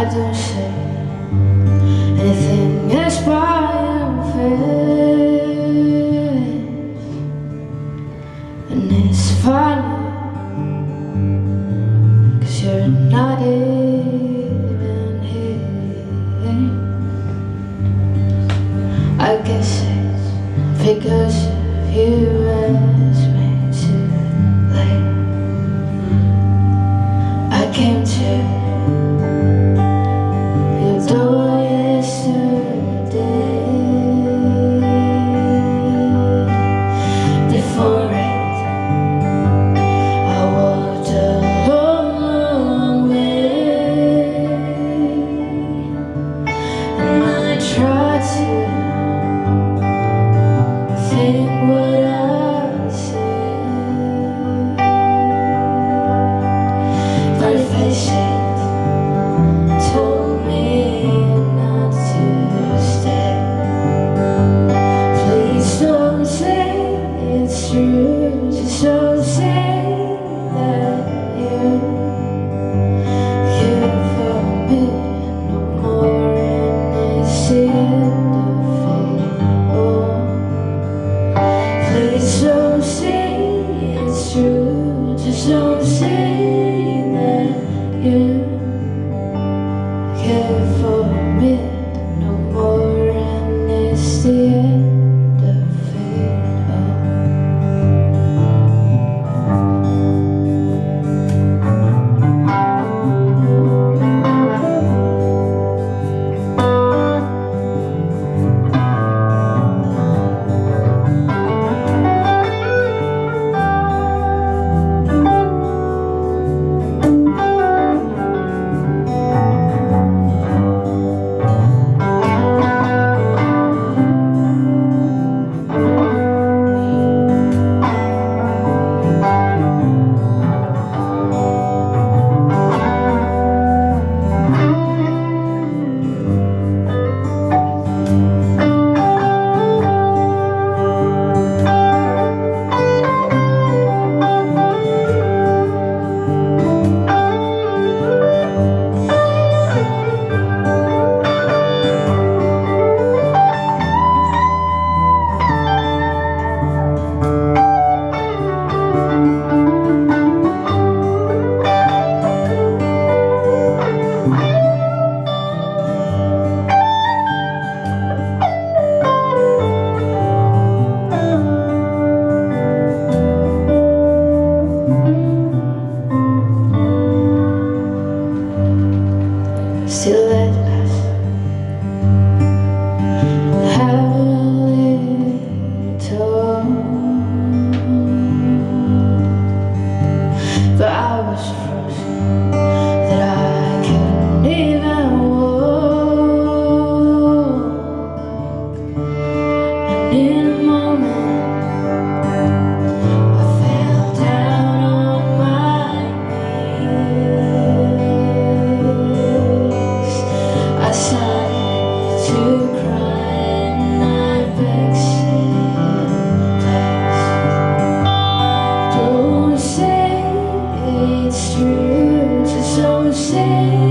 I don't say anything inspiring face And it's funny Cause you're not even here. I guess it's because of you it's me too late. I came to don't say it's true. Just don't say that you care for me. was frozen. say